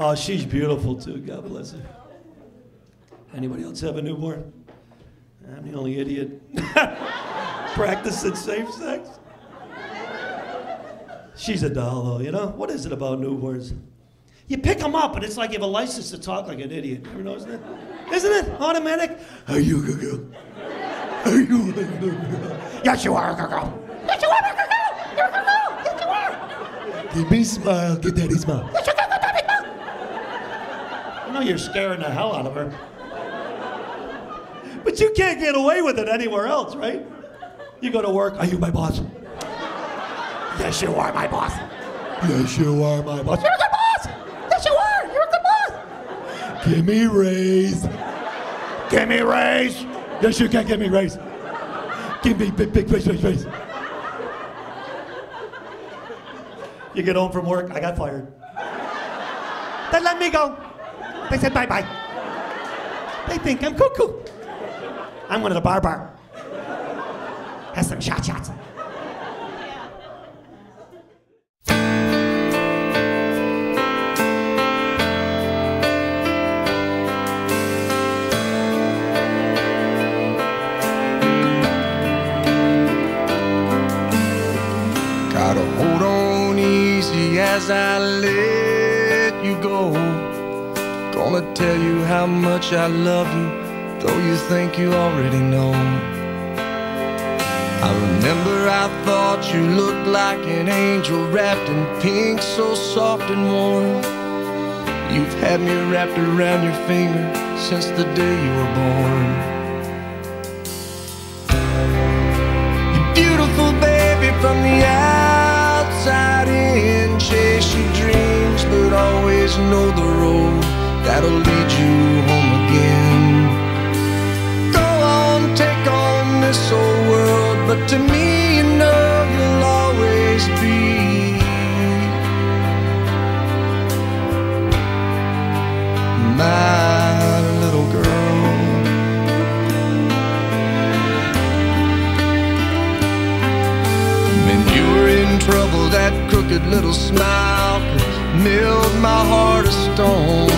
Oh, she's beautiful too. God bless her. Anybody else have a newborn? I'm the only idiot practicing safe sex. She's a doll, though, you know? What is it about newborns? You pick them up, and it's like you have a license to talk like an idiot. You ever notice that? Isn't it automatic? Are you a girl? Are you a girl? Yes, you are a girl. Yes, you are a girl. Yes, you are. Give me smile. Get daddy smile. Yes, you are. Get daddy smile. I know you're scaring the hell out of her. But you can't get away with it anywhere else, right? You go to work. Are you my boss? Yes, you are my boss. Yes, you are my boss. You're a good boss. Yes, you are. You're a good boss. Give me raise. Give me raise. Yes, you can give me raise. Give me big, big raise, raise, raise. You get home from work. I got fired. They let me go. They said bye bye. They think I'm cuckoo. I'm going to the bar bar. Have some shot shots. Gotta hold on easy as I let you go. Gonna tell you how much I love you, though you think you already know. I remember I thought you looked like an angel wrapped in pink, so soft and warm. You've had me wrapped around your finger since the day you were born. You're beautiful, baby, from the outside in. Chase your dreams, but always know the that'll lead you home again. Go on, take on this old world, but to me, you know you'll always be. My little girl. When you were in trouble, that crooked little smile melt my heart of stone.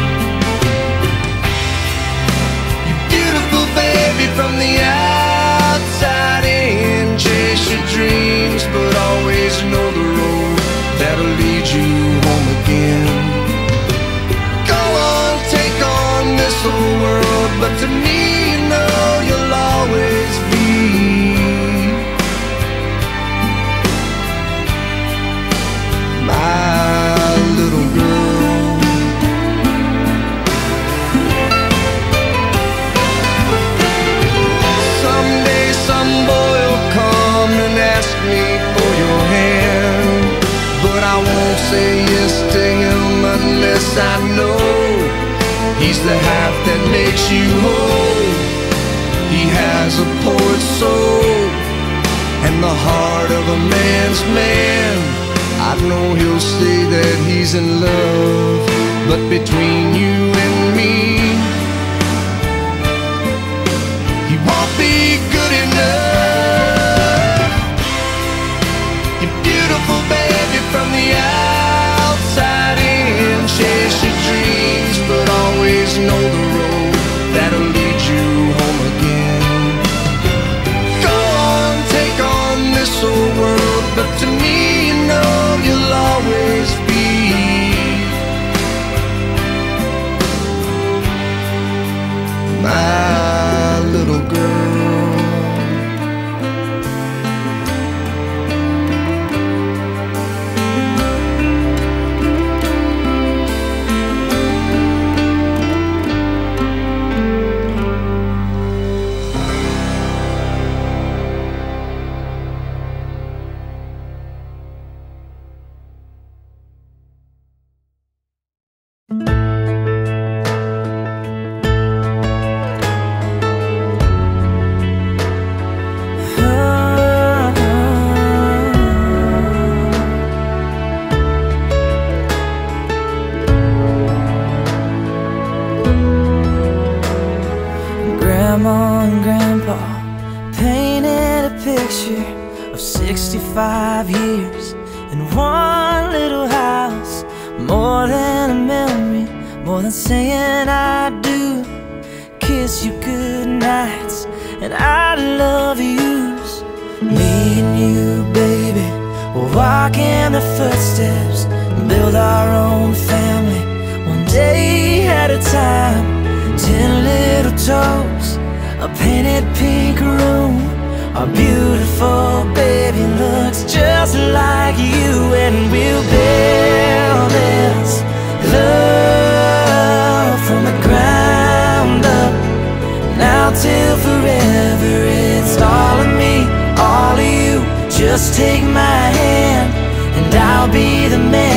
Unless I know he's the half that makes you whole. He has a poet's soul and the heart of a man's man. I know he'll say that he's in love, but between you and me, painted a picture of 65 years in one little house. More than a memory, more than saying I do. Kiss you goodnights and I love yous. Me and you, baby, we'll walk in the footsteps Build our own family, one day at a time. Ten little toes a painted pink room. Our beautiful baby looks just like you, and we'll build this love from the ground up. Now till forever, it's all of me, all of you. Just take my hand, and I'll be the man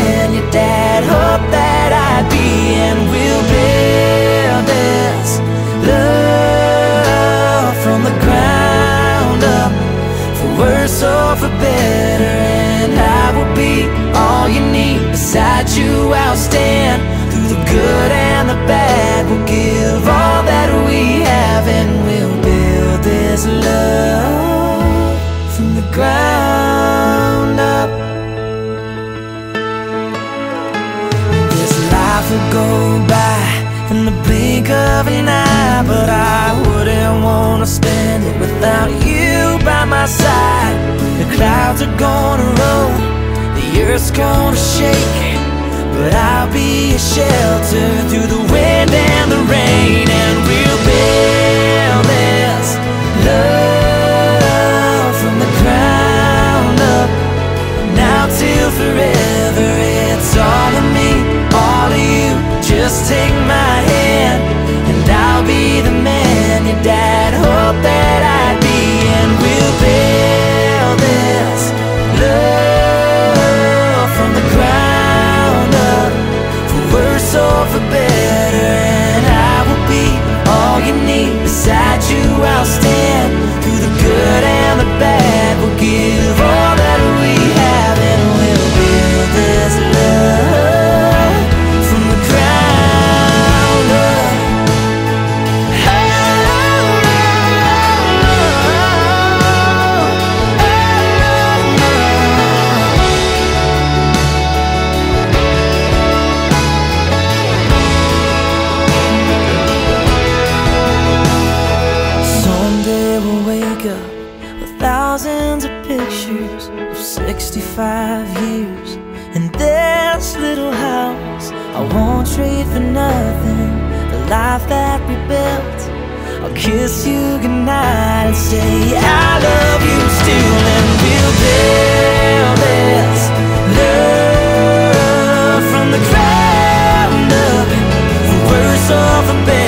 an eye, but I wouldn't wanna spend it without you by my side. The clouds are gonna roll, the earth's gonna shake, but I'll be a shelter through the wind and the rain, I won't trade for nothing the life that we built. I'll kiss you goodnight and say I love you still, and we'll build this love from the ground up, for worse or for better.